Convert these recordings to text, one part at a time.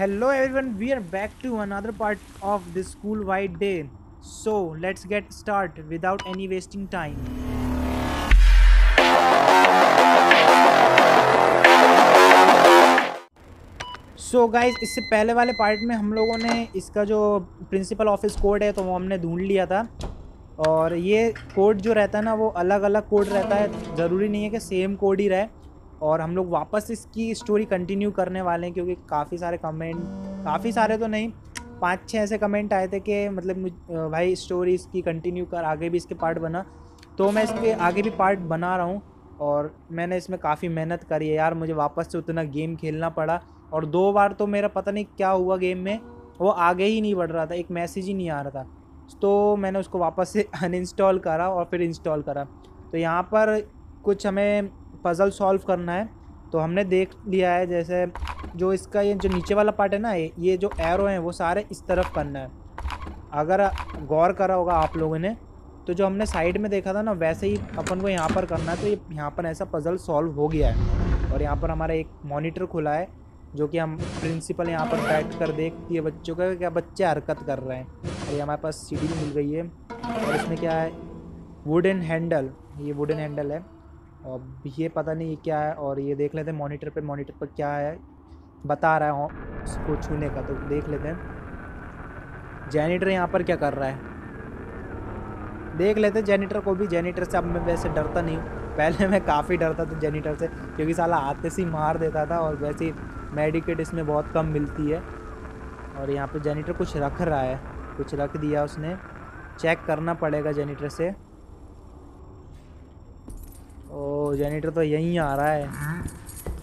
Hello everyone we are back to another part of this school wide day so let's get start without any wasting time so guys इससे पहले वाले part में हम लोगों ने इसका जो प्रिंसिपल ऑफ़िस कोड है तो वो हमने ढूंढ लिया था। और ये कोड जो रहता है ना, वो अलग अलग कोड रहता है। ज़रूरी नहीं है कि सेम कोड ही रहे। और हम लोग वापस इसकी स्टोरी कंटिन्यू करने वाले हैं, क्योंकि काफ़ी सारे कमेंट काफ़ी सारे तो नहीं, पाँच छः ऐसे कमेंट आए थे कि मतलब भाई स्टोरी इसकी कंटिन्यू कर, आगे भी इसके पार्ट बना। तो मैं इसके आगे भी पार्ट बना रहा हूँ और मैंने इसमें काफ़ी मेहनत करी है यार, मुझे वापस से उतना गेम खेलना पड़ा। और दो बार तो मेरा पता नहीं क्या हुआ गेम में, वो आगे ही नहीं बढ़ रहा था, एक मैसेज ही नहीं आ रहा था। तो मैंने उसको वापस से अनइंस्टॉल करा और फिर इंस्टॉल करा। तो यहाँ पर कुछ हमें पज़ल सॉल्व करना है तो हमने देख लिया है जैसे जो इसका ये जो नीचे वाला पार्ट है ना, ये जो एरो हैं, वो सारे इस तरफ़ करना है। अगर गौर करा होगा आप लोगों ने तो जो हमने साइड में देखा था ना, वैसे ही अपन को यहाँ पर करना है तो ये, यहाँ पर ऐसा पज़ल सॉल्व हो गया है। और यहाँ पर हमारा एक मॉनिटर खुला है, जो कि हम प्रिंसिपल यहाँ पर बैठ कर देखती है बच्चों का क्या बच्चे हरकत कर रहे हैं। और ये हमारे पास सीढ़ी मिल गई है। और इसमें क्या है? वुडन हैंडल ये वुडन हैंडल है। और ये पता नहीं ये क्या है और ये देख लेते हैं मॉनिटर पे मॉनिटर पर क्या है। बता रहा है उसको छूने का तो देख लेते हैं। जैनिटर यहाँ पर क्या कर रहा है? देख लेते हैं जैनिटर को भी। जैनिटर से अब मैं वैसे डरता नहीं पहले मैं काफ़ी डरता था जैनिटर से, क्योंकि साला आते से ही मार देता था और वैसे मेडिकेट इसमें बहुत कम मिलती है। और यहाँ पे जेनीटर कुछ रख रहा है, कुछ रख दिया उसने। चेक करना पड़ेगा जेनीटर से। ओ जेनीटर तो यहीं आ रहा है।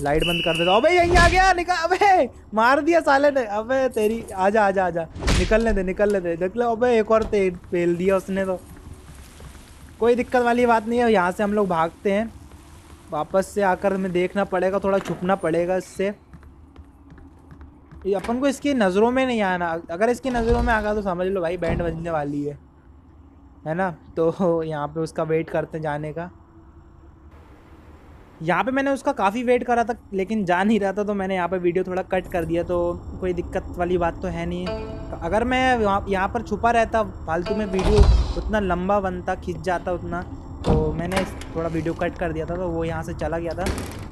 लाइट बंद कर देता अबे, यहीं आ गया, निकल, अबे, मार दिया साले ने अबे, तेरी, आजा आजा आजा। निकलने दे निकलने दे देख लो, अबे, एक और तेल पेल दिया उसने तो। कोई दिक्कत वाली बात नहीं है, यहाँ से हम लोग भागते हैं। वापस से आकर हमें देखना पड़ेगा, थोड़ा छुपना पड़ेगा इससे। अपन को इसकी नज़रों में नहीं आना। अगर इसकी नज़रों में आ गया तो समझ लो भाई, बैंड बजने वाली है। है ना? तो यहाँ पे उसका वेट करते जाने का। यहाँ पे मैंने उसका काफ़ी वेट करा था, लेकिन जा नहीं रहा था तो मैंने यहाँ पे वीडियो थोड़ा कट कर दिया तो कोई दिक्कत वाली बात तो है नहीं। अगर मैं यहाँ पर छुपा रहता, फालतू में वीडियो उतना लंबा बनता, खिंच जाता उतना तो मैंने थोड़ा वीडियो कट कर दिया था तो वो यहाँ से चला गया था।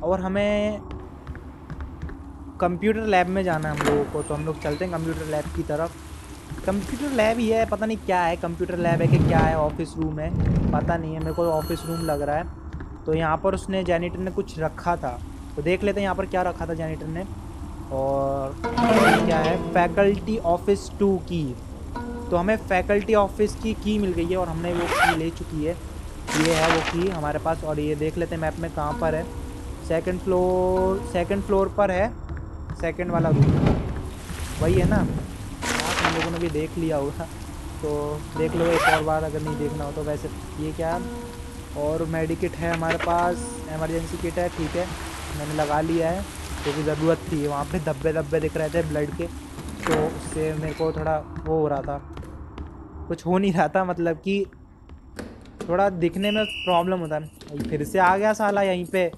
और हमें कंप्यूटर लैब में जाना है हम लोगों को तो हम लोग चलते हैं कंप्यूटर लैब की तरफ़। कंप्यूटर लैब ही है, पता नहीं क्या है कंप्यूटर लैब है कि क्या है ऑफ़िस रूम है, पता नहीं है, मेरे को ऑफ़िस रूम लग रहा है। तो यहाँ पर उसने जैनिटर ने कुछ रखा था। तो देख लेते हैं यहाँ पर क्या रखा था जैनिटर ने। और क्या है? फैकल्टी ऑफ़िस टू की। तो हमें फैकल्टी ऑफ़िस की की मिल गई है और हमने वो की ले चुकी है। ये है वो की हमारे पास और ये देख लेते हैं मैप में कहाँ पर है। सेकंड फ्लोर सेकंड फ्लोर पर है। सेकंड वाला रूम वही है ना? हम लोगों ने भी देख लिया होगा। तो देख लो एक और बार अगर नहीं देखना हो तो वैसे ये क्या? और मेडिकेट है हमारे पास एमरजेंसी किट है, ठीक है। मैंने लगा लिया है क्योंकि तो ज़रूरत थी, वहाँ पे धब्बे धब्बे दिख रहे थे ब्लड के तो उससे मेरे को थोड़ा वो हो रहा था। कुछ हो नहीं रहा था मतलब कि थोड़ा दिखने में प्रॉब्लम होता है। फिर से आ गया साला यहीं पे।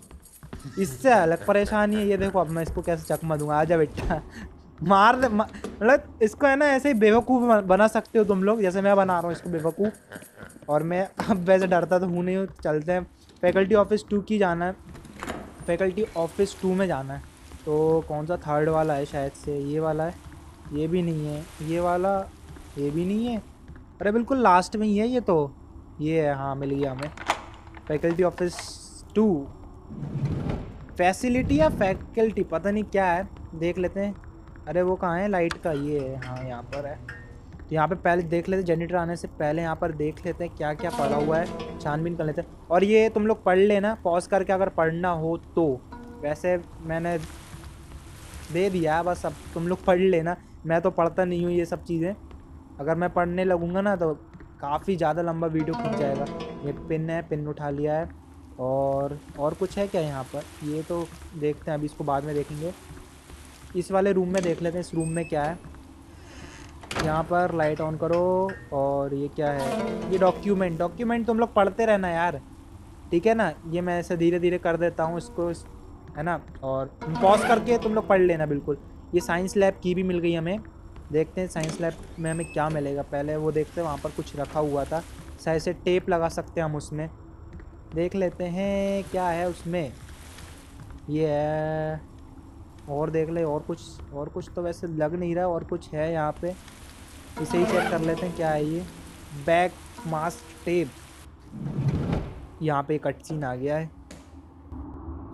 इससे अलग परेशानी है, ये देखो, अब मैं इसको कैसे चकमा दूँगा? आजा बेटा। मार मतलब इसको है ना, ऐसे ही बेवकूफ़ बना सकते हो तुम लोग, जैसे मैं बना रहा हूँ इसको बेवकूफ़। और मैं अब वैसे डरता तो हूँ नहीं, चलते हैं। फैकल्टी ऑफ़िस टू की जाना है। फैकल्टी ऑफ़िस टू में जाना है। तो कौन सा थर्ड वाला है शायद से? ये वाला है। ये भी नहीं है। ये वाला, ये भी नहीं है? अरे बिल्कुल लास्ट में ही है ये तो। ये है हाँ मिल गया हमें। फैकल्टी ऑफ़िस टू फैसिलिटी या फैकल्टी पता नहीं क्या है। देख लेते हैं। अरे वो कहाँ है? लाइट का, ये है। हाँ यहाँ पर है। तो यहाँ पे पहले देख लेते जनरेटर आने से पहले यहाँ पर देख लेते हैं क्या क्या पड़ा हुआ है छानबीन कर लेते हैं। और ये तुम लोग पढ़ लेना पॉज करके अगर पढ़ना हो तो। वैसे मैंने दे दिया बस अब तुम लोग पढ़ लेना। मैं तो पढ़ता नहीं हूँ ये सब चीज़ें। अगर मैं पढ़ने लगूँगा ना तो काफ़ी ज़्यादा लंबा वीडियो खींच जाएगा। ये पिन है पिन उठा लिया है। और और कुछ है क्या यहाँ पर? ये तो देखते हैं अभी इसको बाद में देखेंगे। इस वाले रूम में देख लेते हैं इस रूम में क्या है। यहाँ पर लाइट ऑन करो और ये क्या है? ये डॉक्यूमेंट डॉक्यूमेंट तुम लोग पढ़ते रहना यार। ठीक है ना? ये मैं ऐसे धीरे धीरे कर देता हूँ इसको, है ना? और पॉज करके तुम लोग पढ़ लेना बिल्कुल। ये साइंस लैब की भी मिल गई हमें। देखते हैं साइंस लैब में हमें क्या मिलेगा। पहले वो देखते हैं, वहाँ पर कुछ रखा हुआ था। शायद से टेप लगा सकते हैं हम उसमें। देख लेते हैं क्या है उसमें। ये है, और देख ले, और कुछ और कुछ तो वैसे लग नहीं रहा, और कुछ है यहाँ पे। इसे ही चेक कर लेते हैं क्या है ये बैक मास्क टेप यहाँ पे कट सीन आ गया है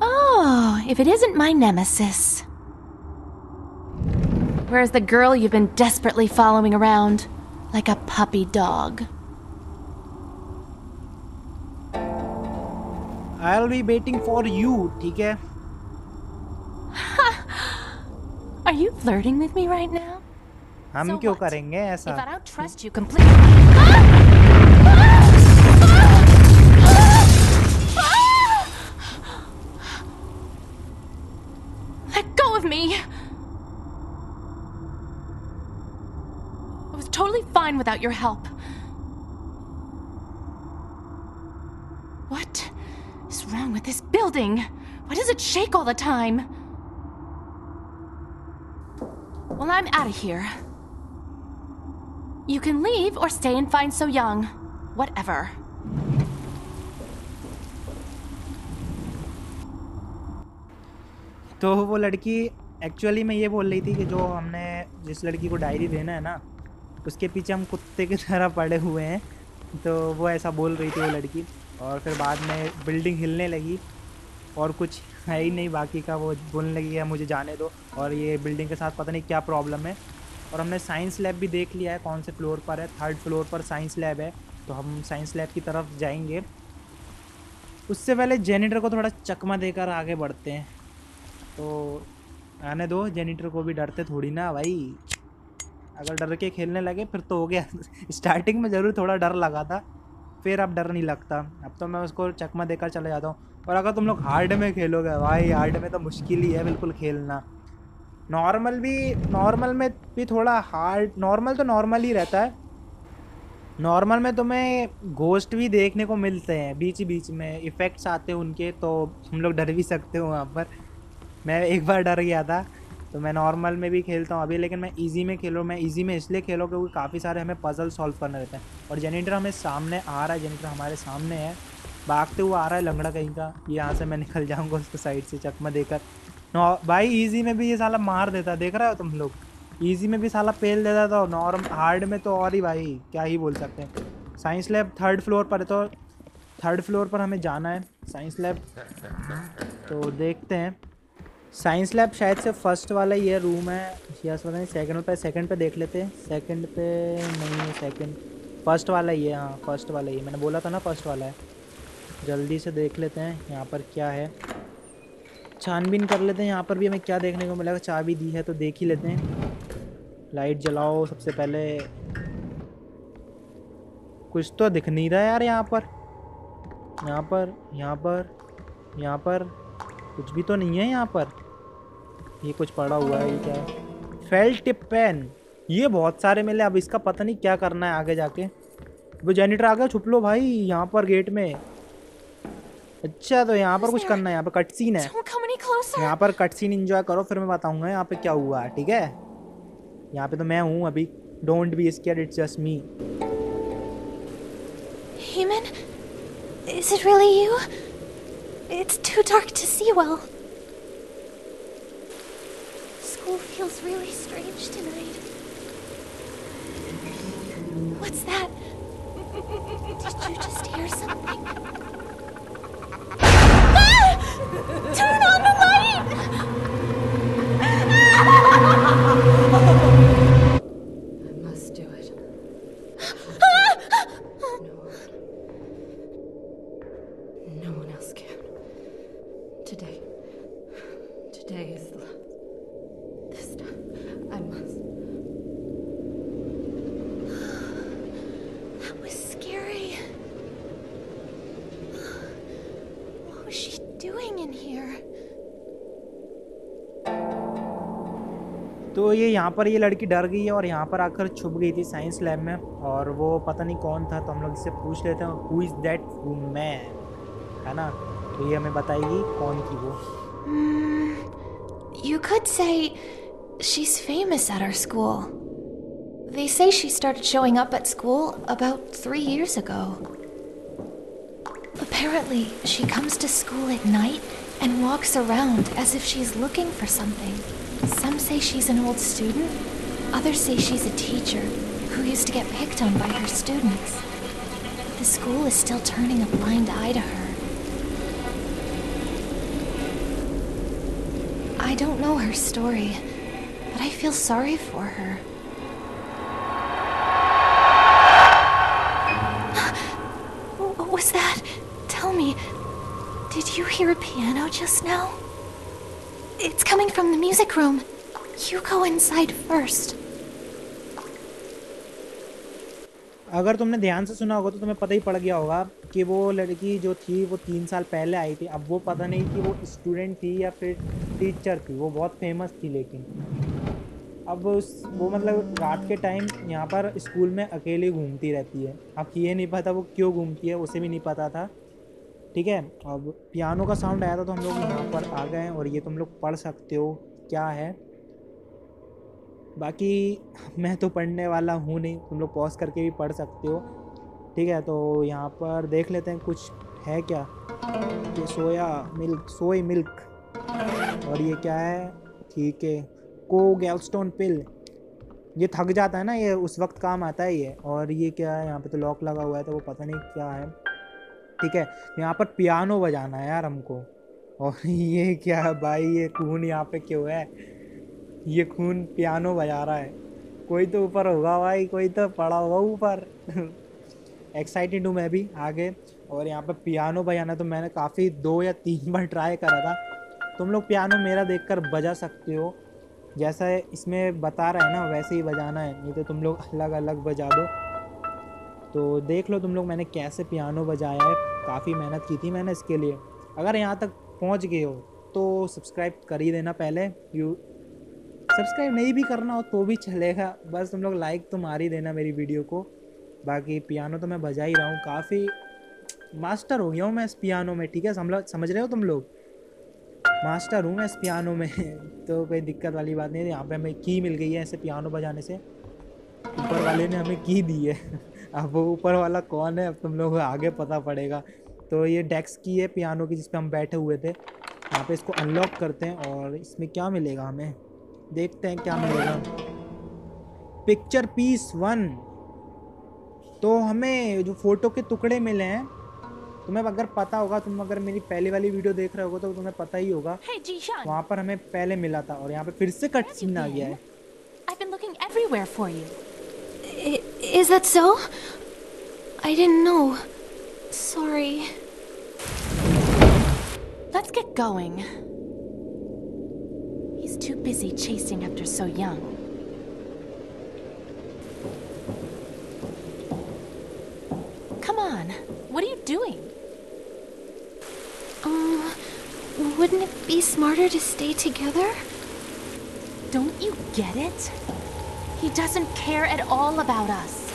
Oh, if it isn't my nemesis. Where's the girl you've been desperately following around? Like a puppy dog. I'll be waiting for you, ठीक है Are you flirting with me right now? हम So क्यों what? करेंगे If I ऐसा don't trust you completely. Let go of me! I was totally fine without your help. What is wrong with this building? Why does it shake all the time? Well, I'm out of here. You can leave or stay and find So Young. Whatever. तो वो लड़की actually मैं ये बोल रही थी कि जो हमने जिस लड़की को डायरी देना है ना, उसके पीछे हम कुत्ते की तरह पड़े हुए हैं। तो वो ऐसा बोल रही थी वो लड़की। और फिर बाद में बिल्डिंग हिलने लगी। और कुछ है ही नहीं बाकी का, वो बोलने लगी है मुझे जाने दो। और ये बिल्डिंग के साथ पता नहीं क्या प्रॉब्लम है। और हमने साइंस लैब भी देख लिया है कौन से फ्लोर पर है। थर्ड फ्लोर पर साइंस लैब है तो हम साइंस लैब की तरफ़ जाएँगे। उससे पहले जेनिटर को थोड़ा चकमा देकर आगे बढ़ते हैं। तो आने दो जेनिटर को भी डरते थोड़ी ना भाई। अगर डर के खेलने लगे, फिर तो हो गया। स्टार्टिंग में ज़रूर थोड़ा डर लगा था, फिर अब डर नहीं लगता। अब तो मैं उसको चकमा देकर चले जाता हूँ। और अगर तुम लोग हार्ड में खेलोगे, भाई हार्ड में तो मुश्किल ही है बिल्कुल खेलना। नॉर्मल भी नॉर्मल में भी थोड़ा हार्ड नॉर्मल तो नॉर्मल ही रहता है। नॉर्मल में तुम्हें घोस्ट भी देखने को मिलते हैं बीच बीच में इफ़ेक्ट्स आते हैं उनके तो हम लोग डर भी सकते हो वहाँ पर। मैं एक बार डर गया था तो मैं नॉर्मल में भी खेलता हूँ अभी, लेकिन मैं इजी में खेलो, मैं इजी में इसलिए खेलो क्योंकि काफ़ी सारे हमें पजल सॉल्व करने रहते हैं। और जेनिटर हमें सामने आ रहा है जेनिटर हमारे सामने है। भागते हुए आ रहा है लंगड़ा कहीं का यहाँ से मैं निकल जाऊँगा उसको साइड से, चकमा देकर। नो भाई इजी में भी ये साला मार देता, देख रहे हो तुम लोग? इजी में भी साला पेल देता था नॉर्म हार्ड में तो और ही भाई, क्या ही बोल सकते हैं। साइंस लैब थर्ड फ्लोर पर है तो थर्ड फ्लोर पर हमें जाना है साइंस लैब तो देखते हैं। साइंस लैब शायद से फ़र्स्ट वाला ये रूम है, या पता नहीं सेकंड पे सेकंड पे देख लेते हैं। सेकंड पे नहीं है सेकंड फ़र्स्ट वाला ही है हाँ फ़र्स्ट वाला है मैंने बोला था ना फ़र्स्ट वाला है। जल्दी से देख लेते हैं, यहाँ पर क्या है। छानबीन कर लेते हैं। यहाँ पर भी हमें क्या देखने को मिलेगा चाबी दी है तो देख ही लेते हैं। लाइट जलाओ सबसे पहले। कुछ तो दिख नहीं रहा यार यहाँ पर। यहाँ पर यहाँ पर यहाँ पर। कुछ भी तो नहीं है यहाँ पर। ये कुछ पड़ा हुआ है, ये क्या है? फेल टिप पेन ये बहुत सारे मिले। अब इसका पता नहीं क्या करना है आगे जाके। वो जेनिटर आ गया, छुप लो भाई। यहाँ पर गेट में। अच्छा तो यहाँ पर कुछ करना है। यहाँ पर कट सीन है closer. यहाँ पर कट सीन इंजॉय करो फिर मैं बताऊँगा यहाँ पे क्या हुआ ठीक है यहाँ पे तो मैं हूँ अभी don't be scare it's just me Heman? Is it really you? It's too dark to see well. School feels really strange tonight. What's that? Did you just hear something? तो ये यहाँ पर ये लड़की डर गई है और यहाँ पर आकर छुप गई थी साइंस लैब में और वो पता नहीं कौन था तो हम लोग इससे पूछ लेते हैं हु इज़ दैट मैन है ना? तो ये हमें बताएगी कौन थी वो। You could say Apparently, she comes to school at night and walks around as if she's looking for something. Some say she's an old student, others say she's a teacher who used to get picked on by her students. The school is still turning a blind eye to her. I don't know her story, but I feel sorry for her. What was that? Tell me, did you hear a piano just now? It's coming from the music room. You go inside first. अगर तुमने ध्यान से सुना होगा तो तुम्हें पता ही पड़ गया होगा कि वो लड़की जो थी, वो तीन साल पहले आई थी। अब वो पता नहीं कि वो स्टूडेंट थी या फिर टीचर थी। वो बहुत फ़ेमस थी लेकिन। अब उस, वो मतलब रात के टाइम यहाँ पर स्कूल में अकेले घूमती रहती है। अब ये नहीं पता वो क्यों घूमती है, उसे भी नहीं पता था। ठीक है? अब पियानो का साउंड आया था तो हम लोग यहाँ पर आ गए हैं और ये तुम लोग पढ़ सकते हो, क्या है? बाकी मैं तो पढ़ने वाला हूँ नहीं, तुम लोग पॉज करके भी पढ़ सकते हो। ठीक है तो यहाँ पर देख लेते हैं कुछ है क्या? ये सोया मिल्क, सोई मिल्क। और ये क्या है? ठीक है। को गैलस्टोन पिल। ये थक जाता है ना, ये उस वक्त काम आता है ये। और ये क्या है? यहाँ पे तो लॉक लगा हुआ है तो वो पता नहीं क्या है। ठीक है? यहाँ पर पियानो बजाना है यार हमको। और ये क्या भाई, ये खून यहाँ पे क्यों है? ये खून पियानो बजा रहा है। कोई तो ऊपर होगा भाई, कोई तो पड़ा होगा ऊपर। एक्साइटेड हूँ मैं भी आगे। और यहाँ पर पियानो बजाना तो मैंने काफ़ी दो या तीन बार ट्राई करा था। तुम लोग पियानो मेरा देखकर बजा सकते हो। जैसा इसमें बता रहा है ना, वैसे ही बजाना है। नहीं तो तुम लोग अलग अलग बजा दो। तो देख लो तुम लोग मैंने कैसे पियानो बजाया है। काफ़ी मेहनत की थी मैंने इसके लिए। अगर यहाँ तक पहुँच गए हो तो सब्सक्राइब कर ही देना पहले। यू सब्सक्राइब नहीं भी करना हो तो भी चलेगा। बस तुम लोग लाइक तो मार ही देना मेरी वीडियो को। बाकी पियानो तो मैं बजा ही रहा हूँ। काफ़ी मास्टर हो गया हूँ मैं इस पियानो में, ठीक है? समझ रहे हो तुम लोग? मास्टर हूँ मैं इस पियानो में। तो कोई दिक्कत वाली बात नहीं यहाँ पे हमें की मिल गई है ऐसे पियानो बजाने से। ऊपर वाले ने हमें की दी है। अब वो ऊपर वाला कौन है? अब तुम लोग आगे पता पड़ेगा। तो ये डेस्क की है पियानो की जिस पे हम बैठे हुए थे। यहाँ पे इसको अनलॉक करते हैं और इसमें क्या मिलेगा हमें? देखते हैं क्या मिलेगा। पिक्चर पीस वन तो हमें जो फ़ोटो के टुकड़े मिले हैं तुम्हें अगर पता होगा तुम अगर मेरी पहली वाली वीडियो देख रहे होगे तो तुम्हें पता ही होगा। Hey, वहाँ पर हमें पहले मिला था और यहाँ पे फिर से कट सीन आ गया है। I've been looking everywhere for you. is that so? I didn't know. Sorry. Let's get going. He's too busy chasing after so young. Come on, what are you doing? Um, wouldn't it be smarter to stay together? Don't you get it? He doesn't care at all about us.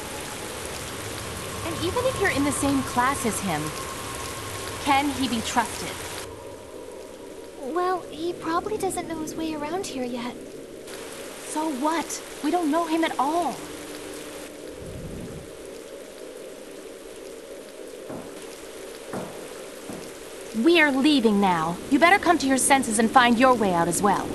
And even if you're in the same class as him, can he be trusted? Well, he probably doesn't know his way around here yet. So what? We don't know him at all. We are leaving now. You better come to your senses and find your way out as well.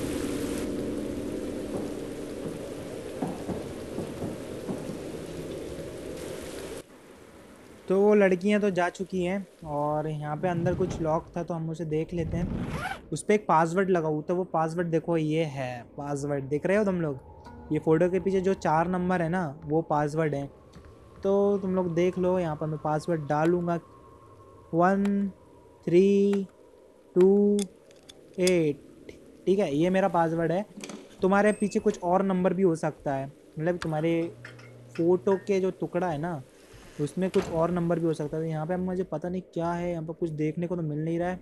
तो वो लड़कियाँ तो जा चुकी हैं और यहाँ पे अंदर कुछ लॉक था तो हम उसे देख लेते हैं। उस पर एक पासवर्ड लगा हुआ तो वो पासवर्ड देखो, ये है पासवर्ड। देख रहे हो तुम लोग? ये फ़ोटो के पीछे जो चार नंबर है ना, वो पासवर्ड है। तो तुम लोग देख लो, यहाँ पर मैं पासवर्ड डालूँगा। One, three, two, eight. ठीक है, ये मेरा पासवर्ड है। तुम्हारे पीछे कुछ और नंबर भी हो सकता है। मतलब तुम्हारे फ़ोटो के जो टुकड़ा है ना उसमें कुछ और नंबर भी हो सकता है। यहाँ पे मुझे पता नहीं क्या है, यहाँ पर कुछ देखने को तो मिल नहीं रहा है।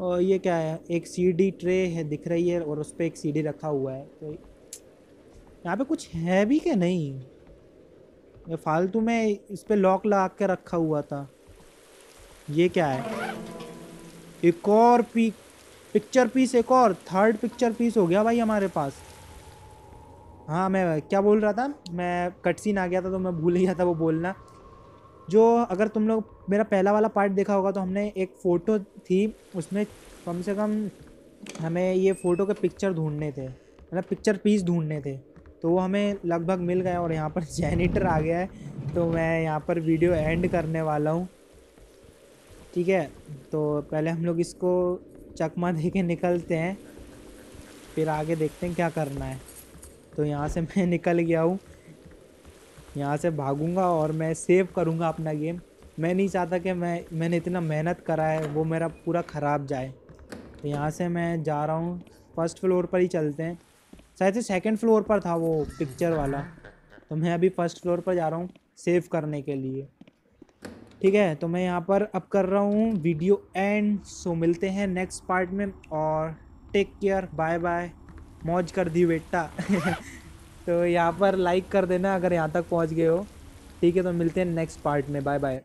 और ये क्या है, एक सीडी ट्रे है, दिख रही है और उस पर एक सीडी रखा हुआ है। तो यहाँ पे कुछ है भी क्या? नहीं। ये फालतू में इस पर लॉक लगा के रखा हुआ था। ये क्या है? एक और पी पिक्चर पीस एक और थर्ड पिक्चर पीस हो गया भाई हमारे पास। हाँ मैं क्या बोल रहा था? मैं कट सीन आ गया था तो मैं भूल ही गया था वो बोलना। जो अगर तुम लोग मेरा पहला वाला पार्ट देखा होगा तो हमने एक फ़ोटो थी, उसमें कम से कम हमें ये फ़ोटो के पिक्चर ढूँढने थे। मतलब पिक्चर पीस ढूँढने थे। तो वो हमें लगभग मिल गए और यहाँ पर जैनिटर आ गया है। तो मैं यहाँ पर वीडियो एंड करने वाला हूँ। ठीक है? तो पहले हम लोग इसको चकमा दे के निकलते हैं। फिर आगे देखते हैं क्या करना है। तो यहाँ से मैं निकल गया हूँ। यहाँ से भागूँगा और मैं सेव करूँगा अपना गेम मैं नहीं चाहता कि मैं, मैंने इतना मेहनत करा है, वो मेरा पूरा ख़राब जाए। तो यहाँ से मैं जा रहा हूँ। फ़र्स्ट फ्लोर पर ही चलते हैं। शायद से सेकंड फ्लोर पर था वो पिक्चर वाला। तो मैं अभी फ़र्स्ट फ्लोर पर जा रहा हूँ सेव करने के लिए। ठीक है तो मैं यहाँ पर अब कर रहा हूँ वीडियो एंड सो मिलते हैं नेक्स्ट पार्ट में और टेक केयर बाय बाय मौज कर दी बेटा। तो यहाँ पर लाइक कर देना अगर यहाँ तक पहुँच गए हो। ठीक है तो मिलते हैं नेक्स्ट पार्ट में। Bye bye